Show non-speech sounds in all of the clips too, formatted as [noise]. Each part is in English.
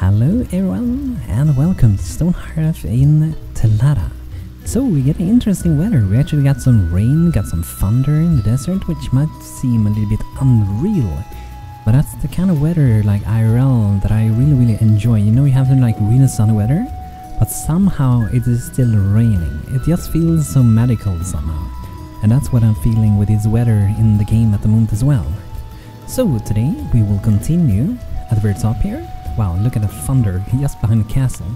Hello everyone and welcome to Stonehearth in Telada. So we're getting interesting weather. We actually got some rain, got some thunder in the desert, which might seem a little bit unreal. But that's the kind of weather like IRL that I really really enjoy. You know you have them like really sunny weather, but somehow it is still raining. It just feels so magical somehow. And that's what I'm feeling with this weather in the game at the moment as well. So today we will continue at the very top here. Wow, look at the thunder just behind the castle.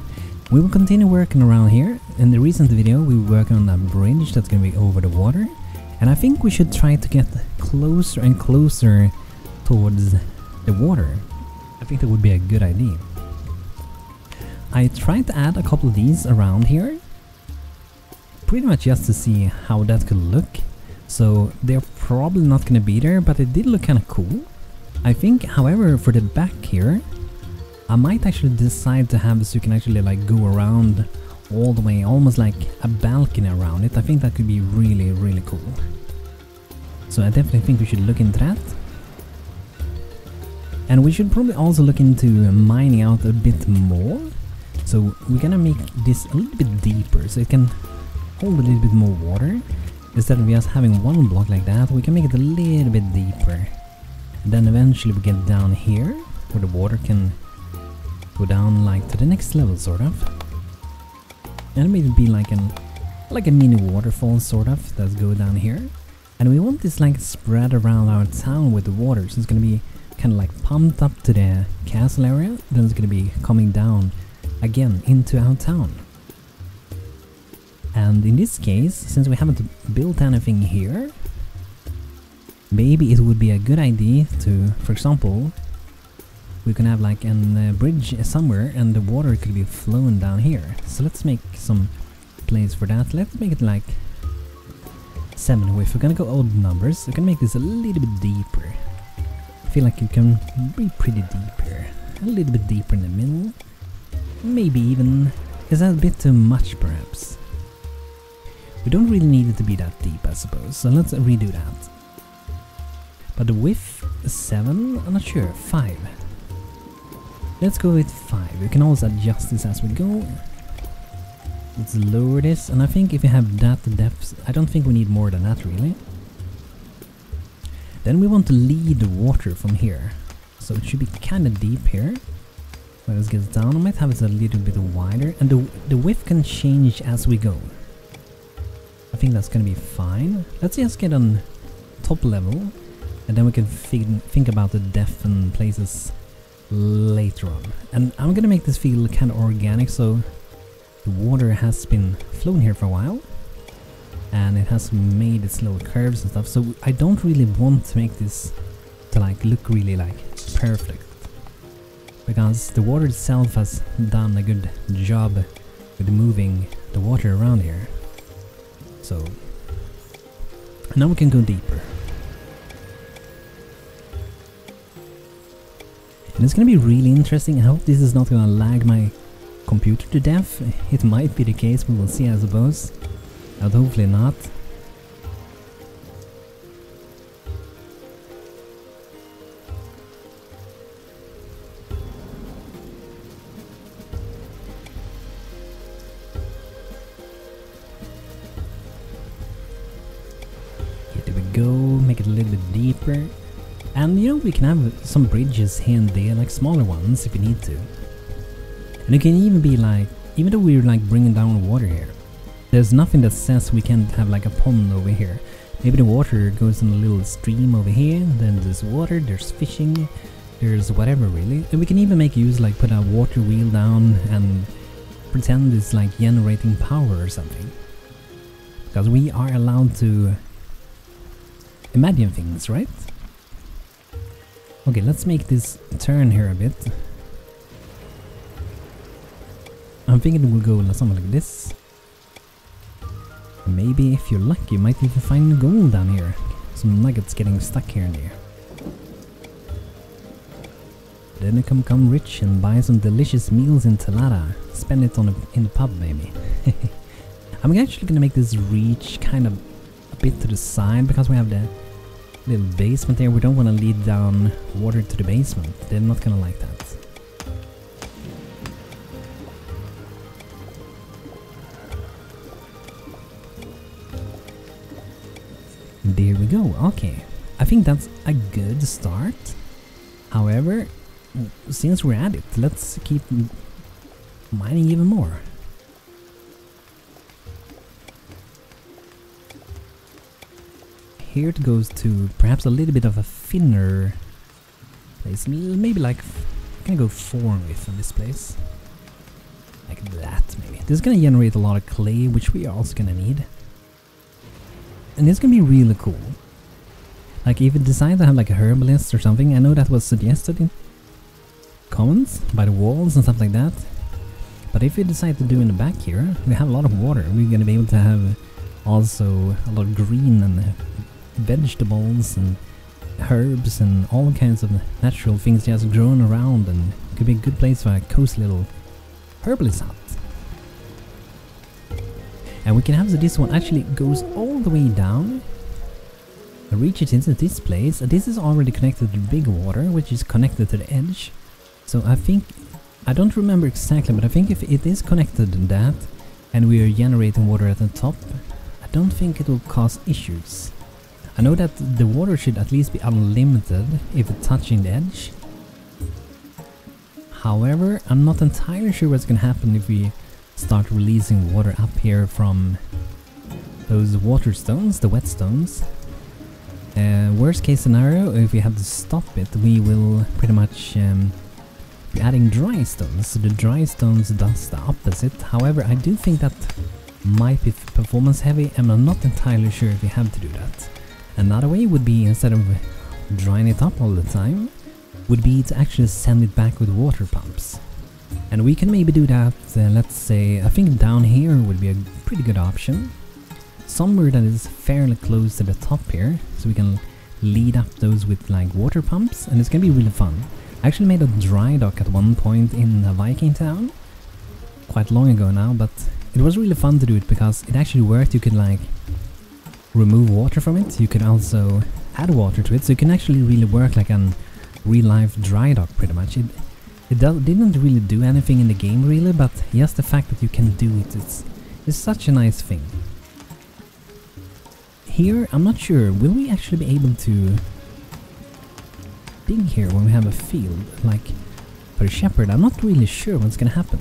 We will continue working around here. In the recent video we were working on a bridge that's gonna be over the water. And I think we should try to get closer and closer towards the water. I think that would be a good idea. I tried to add a couple of these around here. Pretty much just to see how that could look. So they're probably not gonna be there, but it did look kinda cool. I think, however, for the back here, I might actually decide to have so you can actually like go around all the way, almost like a balcony around it. I think that could be really, really cool. So I definitely think we should look into that. And we should probably also look into uh, mining out a bit more. So we're gonna make this a little bit deeper so it can hold a little bit more water. Instead of just having one block like that, we can make it a little bit deeper. Then eventually we get down here, where the water can go down like to the next level sort of. And maybe be like an like a mini waterfall sort of that's go down here. And we want this like spread around our town with the water, so it's gonna be kind of like pumped up to the castle area, then it's gonna be coming down again into our town. And in this case, since we haven't built anything here, maybe it would be a good idea to, for example, we can have like a uh, bridge somewhere and the water could be flowing down here. So let's make some place for that. Let's make it like 7 if we're gonna go old numbers. We can make this a little bit deeper. I feel like it can be pretty deep here. A little bit deeper in the middle. Maybe even... Is that a bit too much perhaps? We don't really need it to be that deep I suppose, so let's redo that. But the width 7? I'm not sure. 5. Let's go with 5. We can always adjust this as we go. Let's lower this, and I think if we have that depth, I don't think we need more than that really. Then we want to lead the water from here. So it should be kind of deep here. Let us get down. I might have it a little bit wider, and the, the width can change as we go. I think that's gonna be fine. Let's just get on top level, and then we can think about the depth and places later on. And I'm gonna make this feel kind of organic, so the water has been flowing here for a while. And it has made its little curves and stuff, so I don't really want to make this to like look really like perfect. Because the water itself has done a good job with moving the water around here. So now we can go deeper. And it's gonna be really interesting. I hope this is not gonna lag my computer to death. It might be the case, we will see I suppose. But hopefully not. Here we go, make it a little bit deeper. And you know, we can have some bridges here and there, like smaller ones if we need to. And it can even be like, even though we're like bringing down water here, there's nothing that says we can't have like a pond over here. Maybe the water goes in a little stream over here, then there's water, there's fishing, there's whatever really. And we can even make use like put a water wheel down and pretend it's like generating power or something. Because we are allowed to imagine things, right? Okay, let's make this turn here a bit. I'm thinking we'll go something like this. Maybe if you're lucky, you might even find gold down here. Some nuggets getting stuck here and there. Then you can become rich and buy some delicious meals in Telada. Spend it on a, in the pub maybe. [laughs] I'm actually gonna make this reach kind of a bit to the side because we have the little basement there. We don't want to lead down water to the basement. They're not going to like that. There we go. Okay. I think that's a good start. However, since we're at it, let's keep mining even more. Here it goes to perhaps a little bit of a thinner place. Maybe like, I'm gonna go 4 width on this place. Like that, maybe. This is gonna generate a lot of clay, which we are also gonna need. And it's gonna be really cool. Like, if you decide to have like a herbalist or something, I know that was suggested in comments by the walls and stuff like that. But if you decide to do in the back here, we have a lot of water. We're gonna be able to have also a lot of green and vegetables and herbs and all kinds of natural things just grown around and could be a good place for a cozy little herbalist hut. And we can have so this one actually goes all the way down I reach it into this place. This is already connected to the big water, which is connected to the edge. So I think, I don't remember exactly, but I think if it is connected to that, and we are generating water at the top, I don't think it will cause issues. I know that the water should at least be unlimited if it's touching the edge. However, I'm not entirely sure what's gonna happen if we start releasing water up here from those water stones, the wet stones. Uh, worst case scenario, if we have to stop it, we will pretty much um, be adding dry stones. So the dry stones does the opposite. However, I do think that might be performance heavy and I'm not entirely sure if we have to do that. Another way would be instead of drying it up all the time, would be to actually send it back with water pumps. And we can maybe do that, uh, let's say, I think down here would be a pretty good option. Somewhere that is fairly close to the top here, so we can lead up those with like water pumps, and it's gonna be really fun. I actually made a dry dock at one point in a Viking town, quite long ago now, but it was really fun to do it because it actually worked, you could like remove water from it, you could also add water to it, so it can actually really work like an real life dry dock pretty much. It, it do didn't really do anything in the game really, but just the fact that you can do it, it's, it's such a nice thing. Here, I'm not sure, will we actually be able to dig here when we have a field, like for a shepherd? I'm not really sure what's gonna happen.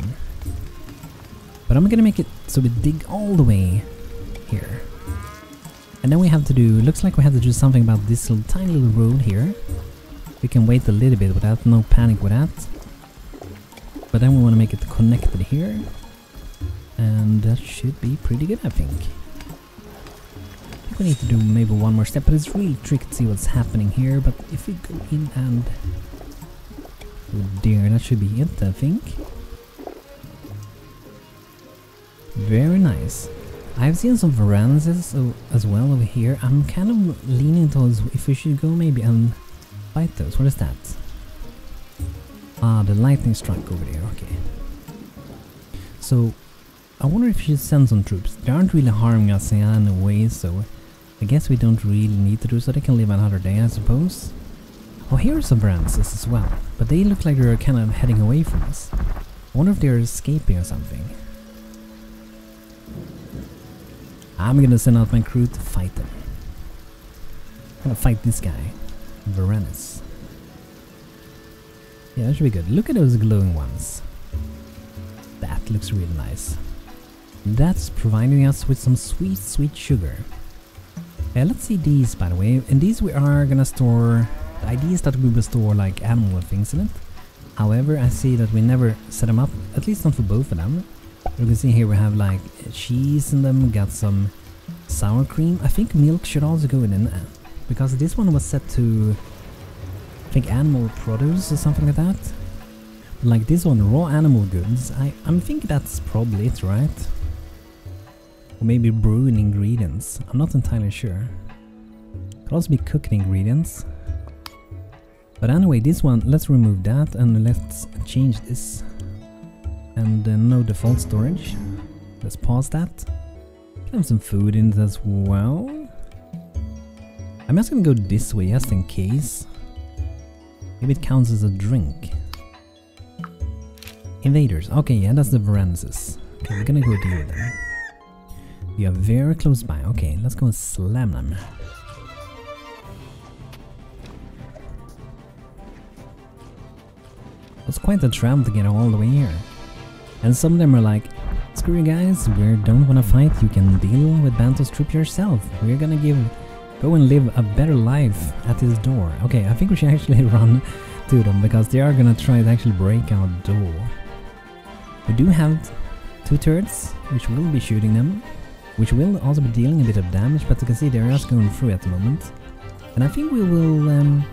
But I'm gonna make it so we dig all the way here. And then we have to do, looks like we have to do something about this little tiny little road here. We can wait a little bit without no panic with that. But then we want to make it connected here. And that should be pretty good, I think. I think we need to do maybe one more step, but it's really tricky to see what's happening here. But if we go in and... Oh dear, that should be it, I think. Very nice. I've seen some Varanus as well over here. I'm kind of leaning towards if we should go maybe and fight those. What is that? Ah, the lightning strike over there. Okay. So, I wonder if we should send some troops. They aren't really harming us in any way, so I guess we don't really need to do so. They can live another day, I suppose. Oh, here are some Varanus as well, but they look like they're kind of heading away from us. I wonder if they're escaping or something. I'm gonna send out my crew to fight them. I'm gonna fight this guy, Varanus. Yeah, that should be good. Look at those glowing ones. That looks really nice. That's providing us with some sweet, sweet sugar. Yeah, let's see these, by the way. In these we are gonna store... The idea is that we will store like animal things in it. However, I see that we never set them up, at least not for both of them. You can see here we have like cheese in them, got some sour cream. I think milk should also go in there, because this one was set to I think animal produce or something like that. Like this one, raw animal goods, I, I'm thinking that's probably it, right? Or maybe brewing ingredients, I'm not entirely sure. Could also be cooking ingredients. But anyway, this one, let's remove that and let's change this and uh, no default storage. Let's pause that. Have some food in as well. I'm just gonna go this way just in case. Maybe it counts as a drink. Invaders. Okay, yeah, that's the Varanses. Okay, we're gonna go deal with them. We are very close by. Okay, let's go and slam them. It's quite a tramp to get all the way here. And some of them are like, screw you guys, we don't wanna fight, you can deal with Banto's troop yourself. We're gonna give, go and live a better life at his door. Okay, I think we should actually [laughs] run to them because they are gonna try to actually break our door. We do have two turrets, which will be shooting them, which will also be dealing a bit of damage, but you can see they're just going through at the moment. And I think we will, um,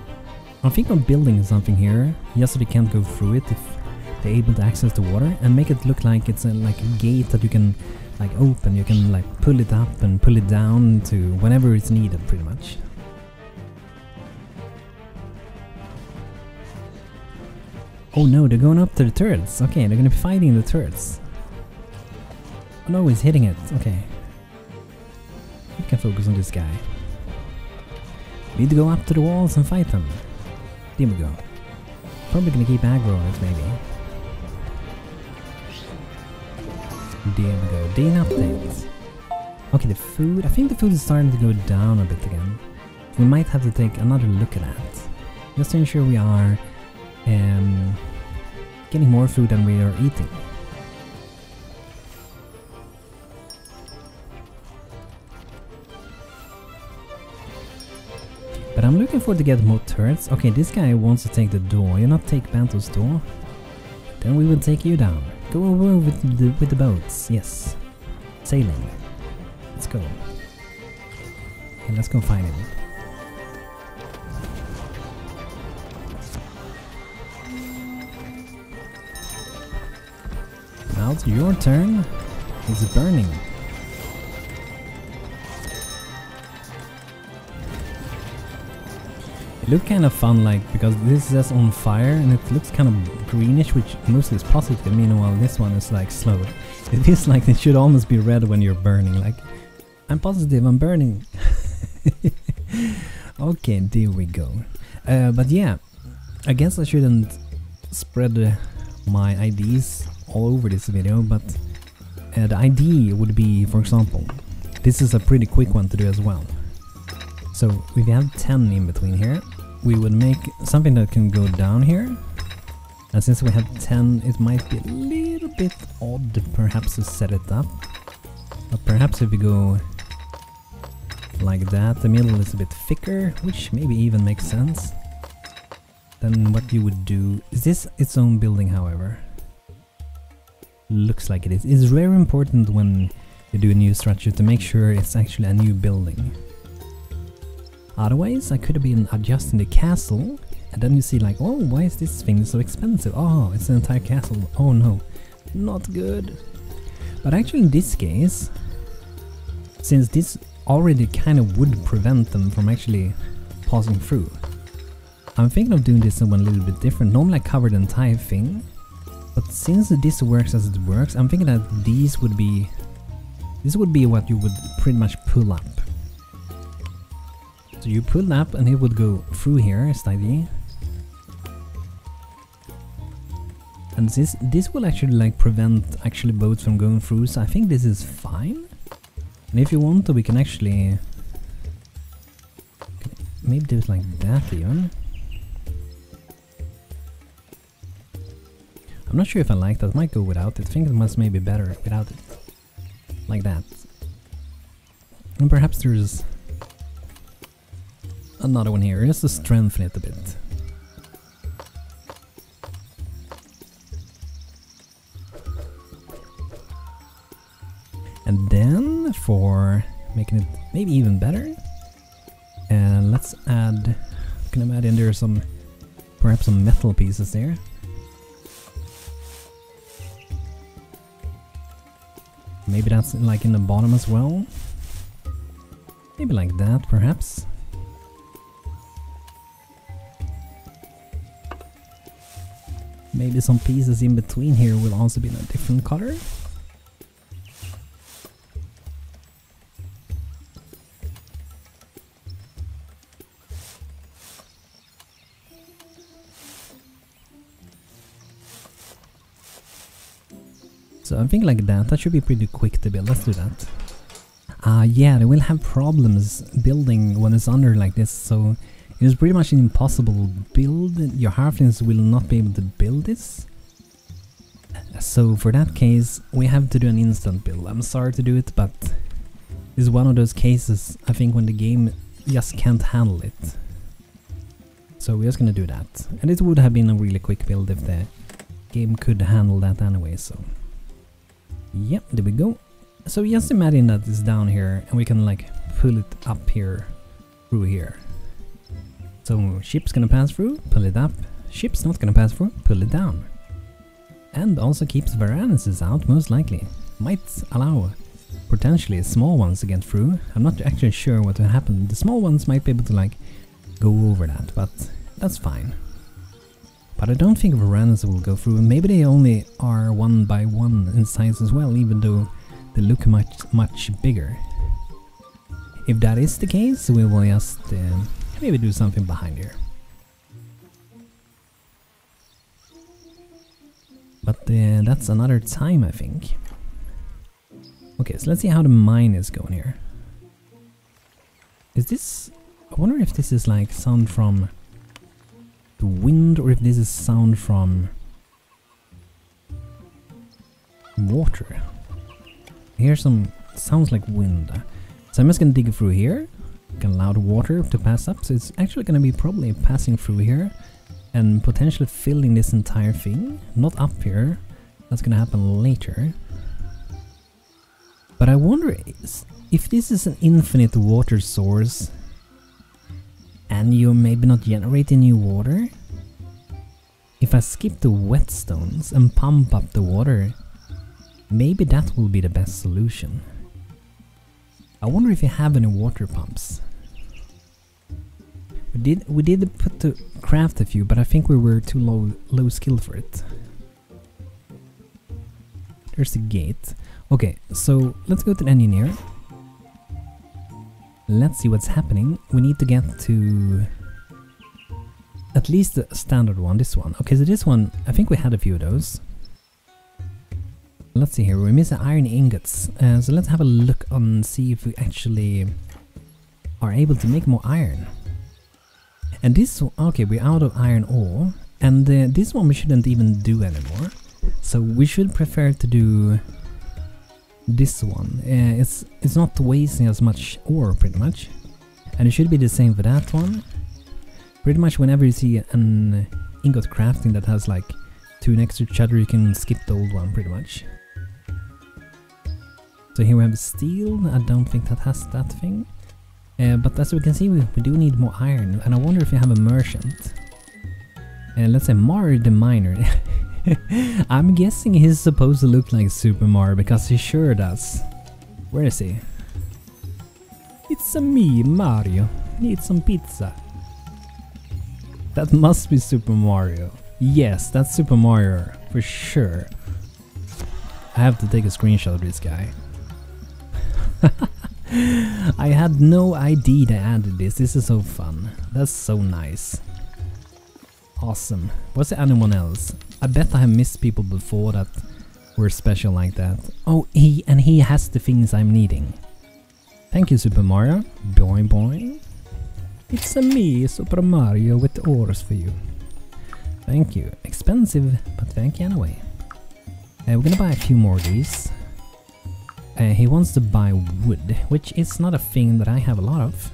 I think I'm building something here, just so they can't go through it if they're able to access the water, and make it look like it's a, like a gate that you can like open, you can like pull it up and pull it down to whenever it's needed pretty much. Oh no, they're going up to the turrets. Okay, they're gonna be fighting the turrets. Oh no, he's hitting it. Okay. We can focus on this guy. We need to go up to the walls and fight them. There we go. Probably gonna keep aggro on it, maybe. There we go. Day updates. Okay, the food. I think the food is starting to go down a bit again. We might have to take another look at that. Just to ensure we are um, getting more food than we are eating. But I'm looking forward to get more turrets. Okay, this guy wants to take the door. You not take Banto's door? Then we will take you down. Go over with the, with the boats. Yes. Sailing. Let's go. Okay, let's go find him. Now it's your turn. It's burning. Looked kind of fun like because this is just on fire and it looks kind of greenish which mostly is positive meanwhile this one is like slowed. [laughs] It feels like it should almost be red when you're burning like I'm positive I'm burning. [laughs] okay there we go. Uh, but yeah I guess I shouldn't spread my IDs all over this video but uh, the ID would be for example this is a pretty quick one to do as well. So we have 10 in between here, we would make something that can go down here. And since we have 10, it might be a little bit odd perhaps to set it up. But perhaps if we go like that, the middle is a bit thicker, which maybe even makes sense. Then what you would do... Is this its own building, however? Looks like it is. It's very important when you do a new structure to make sure it's actually a new building. Otherwise, I could have been adjusting the castle, and then you see like, oh, why is this thing so expensive? Oh, it's an entire castle. Oh no, not good. But actually in this case, since this already kind of would prevent them from actually passing through, I'm thinking of doing this one a little bit different. Normally I cover the entire thing, but since this works as it works, I'm thinking that these would be, this would be what you would pretty much pull up. So you pull up and it would go through here, idea. And this this will actually like prevent actually boats from going through, so I think this is fine. And if you want to, we can actually maybe do it like that even. I'm not sure if I like that, might go without it. I think it must maybe better without it. Like that. And perhaps there's another one here, just to strengthen it a bit. And then for making it maybe even better, and let's add, can I add in there some, perhaps some metal pieces there. Maybe that's like in the bottom as well. Maybe like that, perhaps. Maybe some pieces in between here will also be in a different color. So I think like that, that should be pretty quick to build, let's do that. Uh, yeah, they will have problems building when it's under like this, so It is pretty much an impossible build. Your hearthlings will not be able to build this. So for that case, we have to do an instant build. I'm sorry to do it, but is one of those cases, I think, when the game just can't handle it. So we're just gonna do that. And it would have been a really quick build if the game could handle that anyway, so... Yep, there we go. So just imagine that it's down here and we can like pull it up here through here. So ship's gonna pass through, pull it up. Ship's not gonna pass through, pull it down. And also keeps Varanus out most likely. Might allow potentially small ones to get through. I'm not actually sure what will happen. The small ones might be able to like go over that, but that's fine. But I don't think Varanus will go through. Maybe they only are one by one in size as well, even though they look much much bigger. If that is the case, we will just uh, maybe do something behind here. But uh, that's another time, I think. Okay, so let's see how the mine is going here. Is this... I wonder if this is like sound from the wind or if this is sound from water. Here's some... sounds like wind. So I'm just gonna dig through here. Gonna allow the water to pass up. So it's actually gonna be probably passing through here and potentially filling this entire thing. Not up here. That's gonna happen later. But I wonder if this is an infinite water source and you're maybe not generating new water. If I skip the whetstones and pump up the water, maybe that will be the best solution. I wonder if you have any water pumps. We did we did put to craft a few, but I think we were too low low skill for it. There's the gate. Okay, so let's go to the engineer. Let's see what's happening. We need to get to at least the standard one, this one. Okay, so this one, I think we had a few of those. Let's see here, we miss the iron ingots. Uh, so let's have a look and see if we actually are able to make more iron. And this, okay, we're out of iron ore. And uh, this one we shouldn't even do anymore. So we should prefer to do this one. Uh, it's it's not wasting as much ore pretty much. And it should be the same for that one. Pretty much whenever you see an ingot crafting that has like two next to each other you can skip the old one pretty much. So here we have steel, I don't think that has that thing. Uh, but as we can see we, we do need more iron and I wonder if you have a merchant. Uh, let's say Mario the Miner. [laughs] I'm guessing he's supposed to look like Super Mario because he sure does. Where is he? It's a me, Mario. Need some pizza. That must be Super Mario. Yes, that's Super Mario, for sure. I have to take a screenshot of this guy. [laughs] I had no idea they added this, this is so fun. That's so nice. Awesome. Was there anyone else? I bet I have missed people before that were special like that. Oh, he and he has the things I'm needing. Thank you, Super Mario. Boing boing. It's a me, Super Mario, with ores for you. Thank you. Expensive, but thank you anyway. Uh, we're gonna buy a few more of these. Uh, he wants to buy wood, which is not a thing that I have a lot of.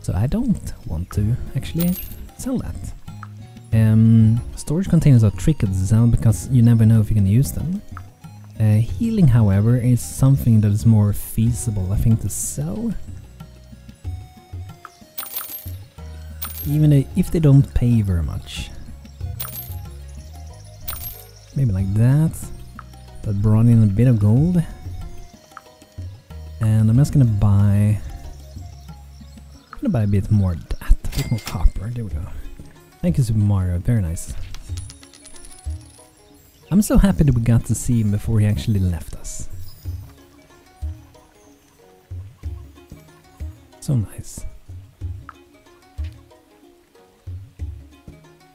So I don't want to actually sell that. Um, storage containers are tricky to sell because you never know if you can use them. Uh, healing, however, is something that is more feasible, I think, to sell. Even if they don't pay very much. Maybe like that. That brought in a bit of gold. And I'm just gonna buy... I'm gonna buy a bit more that, a bit more copper, there we go. Thank you Super Mario, very nice. I'm so happy that we got to see him before he actually left us. So nice.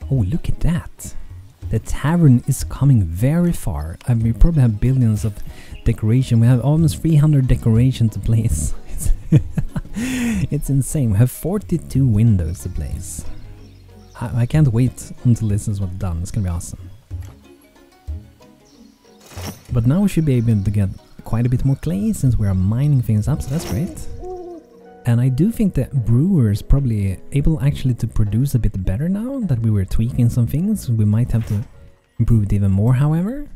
Oh, look at that! The tavern is coming very far. I mean, we probably have billions of decoration. We have almost 300 decorations to place. it's, [laughs] it's insane. We have 42 windows to place. I, I can't wait until this is what's done. It's gonna be awesome. But now we should be able to get quite a bit more clay since we are mining things up, so that's great. And I do think that brewers probably able actually to produce a bit better now that we were tweaking some things. We might have to improve it even more, however.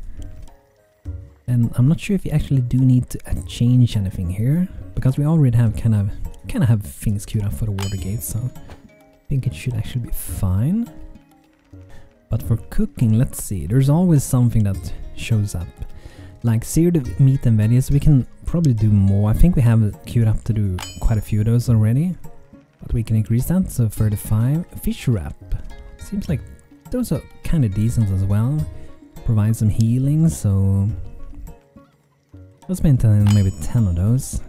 And I'm not sure if you actually do need to uh, change anything here, because we already have kind of kind of have things queued up for the water gate, so I think it should actually be fine. But for cooking, let's see, there's always something that shows up. Like seared meat and veggies, we can probably do more. I think we have queued up to do quite a few of those already. But we can increase that, so 35. Fish wrap. Seems like those are kind of decent as well. Provide some healing, so... Let's maintain maybe 10 of those.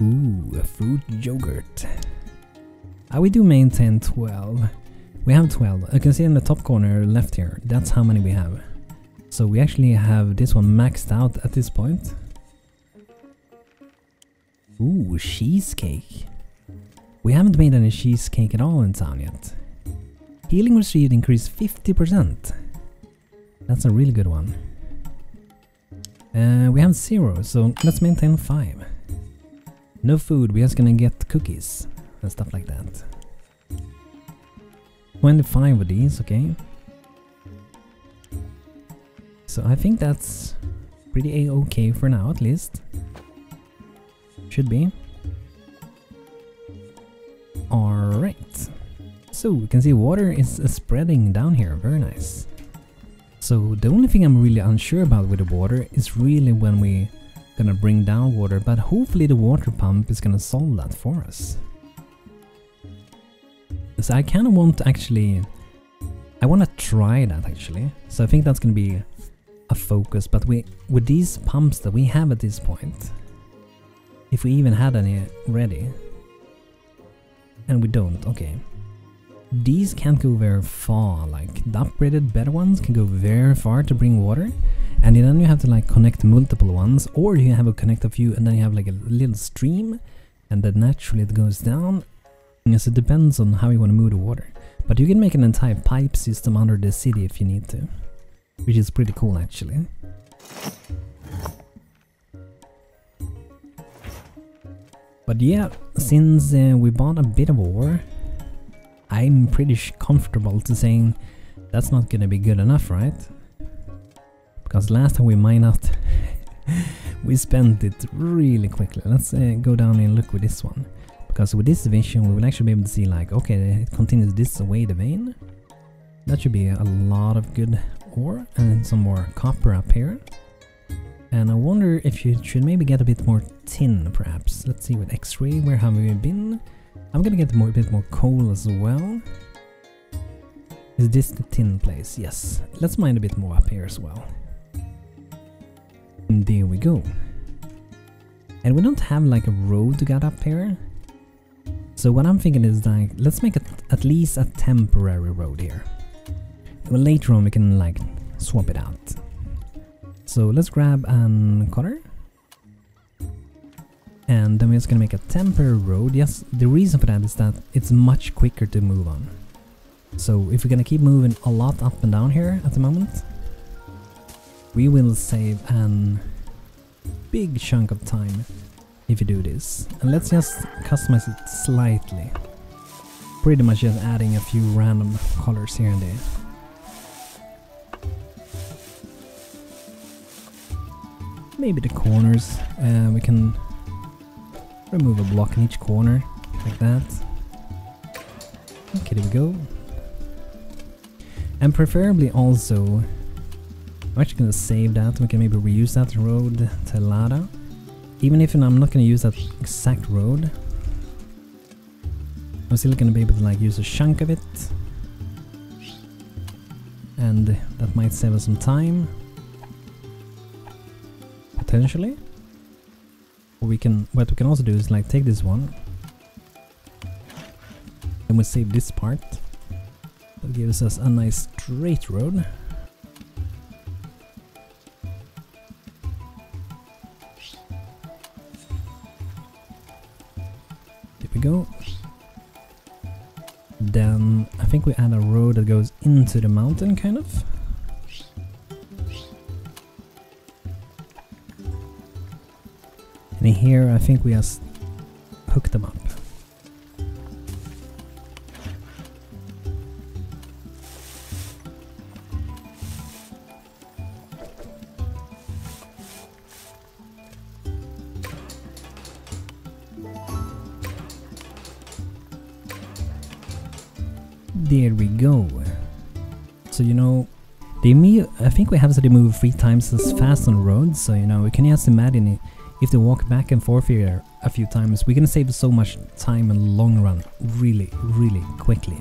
Ooh, a fruit yogurt. Uh, we do maintain 12. We have 12. You can see in the top corner left here, that's how many we have. So we actually have this one maxed out at this point. Ooh, cheesecake. We haven't made any cheesecake at all in town yet. Healing received increased 50%. That's a really good one. Uh, we have zero, so let's maintain five. No food, we're just gonna get cookies and stuff like that. 25 of these, okay. So I think that's pretty a-okay for now at least. Should be. Alright. So we can see water is uh, spreading down here, very nice. So the only thing I'm really unsure about with the water is really when we gonna bring down water, but hopefully the water pump is gonna solve that for us. So I kinda want to actually... I wanna try that actually. So I think that's gonna be a focus, but we with these pumps that we have at this point, if we even had any ready, and we don't, okay. These can't go very far, like the upgraded better ones can go very far to bring water, and then you have to like connect multiple ones, or you have to connect a few and then you have like a little stream, and then naturally it goes down. Yes, it depends on how you want to move the water. But you can make an entire pipe system under the city if you need to. Which is pretty cool actually. But yeah, since uh, we bought a bit of ore, I'm pretty comfortable to saying that's not gonna be good enough, right? Because last time we mined out, [laughs] we spent it really quickly. Let's uh, go down and look with this one. Because with this vision we will actually be able to see like, okay, it continues this way the vein. That should be a lot of good ore and some more copper up here. And I wonder if you should maybe get a bit more tin, perhaps. Let's see with X-ray, where have we been? I'm gonna get more, a bit more coal as well. Is this the tin place? Yes. Let's mine a bit more up here as well. And there we go. And we don't have like a road to get up here. So what I'm thinking is like, let's make it at least a temporary road here. Well, later on we can like swap it out. So let's grab an color. And then we're just gonna make a temporary road. Yes, the reason for that is that it's much quicker to move on. So if we're gonna keep moving a lot up and down here at the moment, we will save an big chunk of time if you do this. And let's just customize it slightly. Pretty much just adding a few random colors here and there. Maybe the corners. Uh, we can remove a block in each corner, like that. Okay, there we go. And preferably also, I'm actually gonna save that, we can maybe reuse that road to Lada. Even if I'm not gonna use that exact road, I'm still gonna be able to like use a chunk of it. And that might save us some time potentially. Or we can, what we can also do is like take this one. And we save this part. That gives us a nice straight road. There we go. Then I think we add a road that goes into the mountain kind of. Here I think we just hook them up. There we go. So you know, they move, I think we have to move three times as fast on the road, so you know, we can just imagine it, if they walk back and forth here a few times, we can save so much time in the long run, really, really quickly.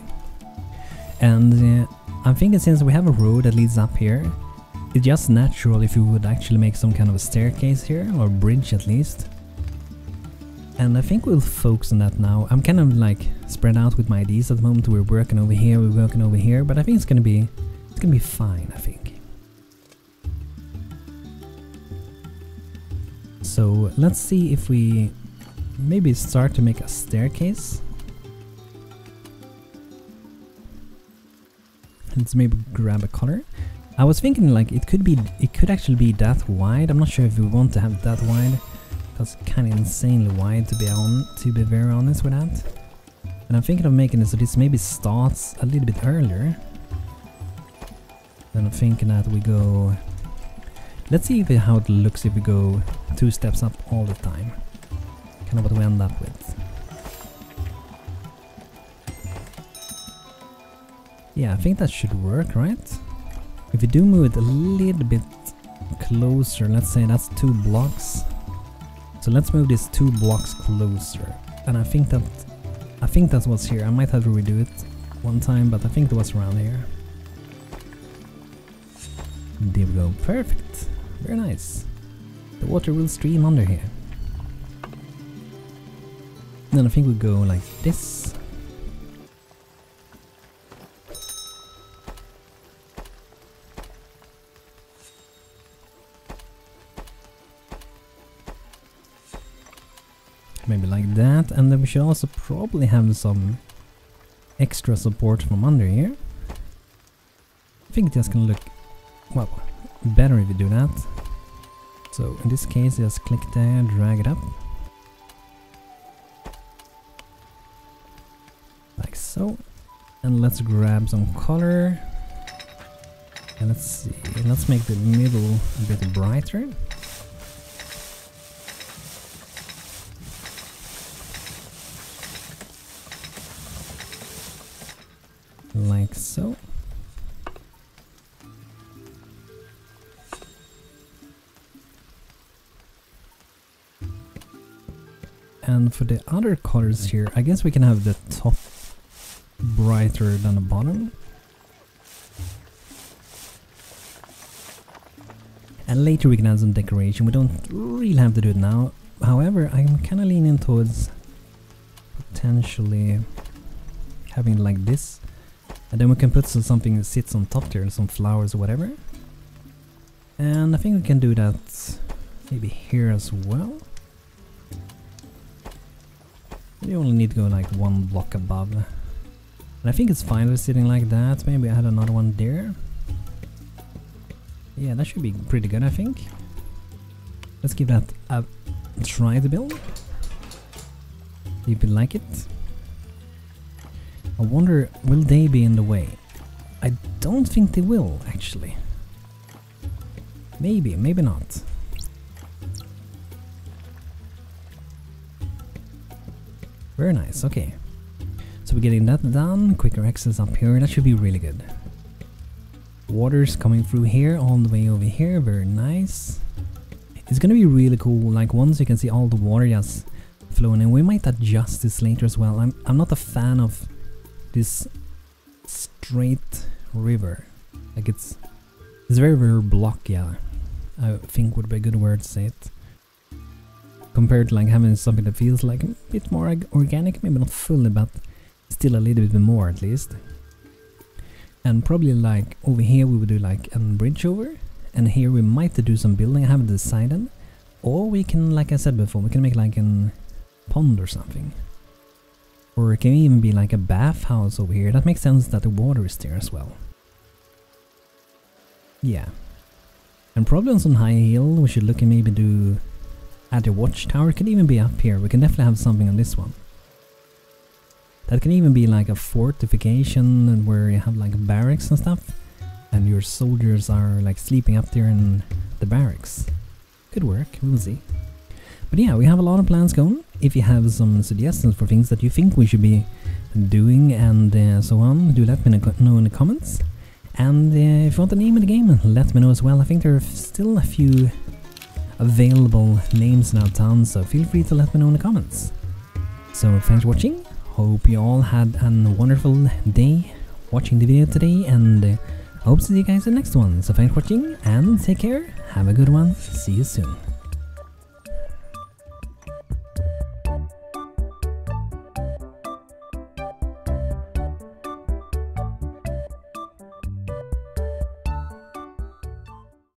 And uh, I'm thinking since we have a road that leads up here, it's just natural if we would actually make some kind of a staircase here, or bridge at least. And I think we'll focus on that now. I'm kind of like spread out with my ideas at the moment. We're working over here, we're working over here, but I think it's gonna be it's gonna be fine, I think. So let's see if we maybe start to make a staircase. Let's maybe grab a color. I was thinking like it could be it could actually be that wide. I'm not sure if we want to have that wide. That's kind of insanely wide to be on to be very honest with that. And I'm thinking of making it so this maybe starts a little bit earlier. Then I'm thinking that we go... Let's see if it, how it looks if we go two steps up all the time. Kind of what we end up with. Yeah, I think that should work, right? If we do move it a little bit closer, let's say that's two blocks. So let's move these two blocks closer. And I think that I think that's what's here. I might have to redo it one time, but I think that was around here. There we go. Perfect. Very nice. The water will stream under here. Then I think we go like this. Maybe like that, and then we should also probably have some extra support from under here. I think it's gonna look, well, better if you do that. So in this case, just click there, drag it up. Like so. And let's grab some color. And let's see, let's make the middle a bit brighter. And for the other colors here, I guess we can have the top brighter than the bottom. And later we can add some decoration, we don't really have to do it now. However, I'm kinda leaning towards potentially having it like this. And then we can put some, something that sits on top there, some flowers or whatever. And I think we can do that maybe here as well. We only need to go like one block above. And I think it's fine with sitting like that. Maybe I had another one there. Yeah, that should be pretty good, I think. Let's give that a try to build. See if you like it. I wonder, will they be in the way? I don't think they will, actually. Maybe, maybe not. Very nice, okay. So we're getting that done, quicker access up here, that should be really good. Water's coming through here, all the way over here, very nice. It's gonna be really cool, like once you can see all the water just flowing in. We might adjust this later as well. I'm, I'm not a fan of this straight river. Like it's it's very very blocky. Yeah, I think would be a good word to say it. Compared to like having something that feels like a bit more organic, maybe not fully, but still a little bit more at least. And probably like over here we would do like a bridge over, and here we might do some building. I haven't decided. Or we can, like I said before, we can make like a pond or something. Or it can even be like a bathhouse over here. That makes sense that the water is there as well. Yeah. And probably on some high hill we should look and maybe do at the watchtower. Could even be up here. We can definitely have something on this one. That can even be like a fortification where you have like barracks and stuff. And your soldiers are like sleeping up there in the barracks. Could work, we'll see. But yeah, we have a lot of plans going. If you have some suggestions for things that you think we should be doing and uh, so on, do let me know in the comments. And uh, if you want the name of the game, let me know as well. I think there are still a few available names our town, so feel free to let me know in the comments. So thanks for watching. Hope you all had a wonderful day watching the video today, and uh, hope to see you guys in the next one. So thanks for watching, and take care. Have a good one. See you soon.